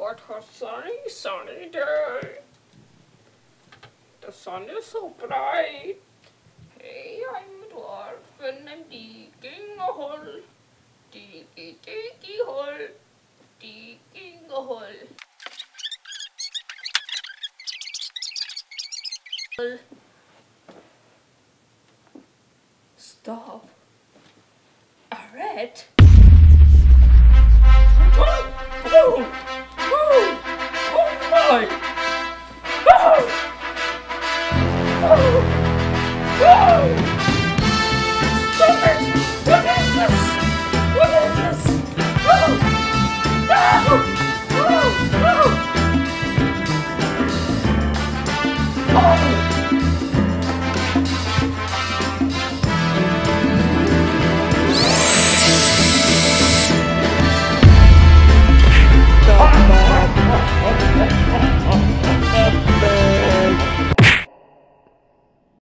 What a sunny, sunny day. The sun is so bright. Hey, I'm a dwarf and I'm digging a hole. Diggy, diggy hole. Digging a hole. Stop. A rat? like, woo! Woo! Woo!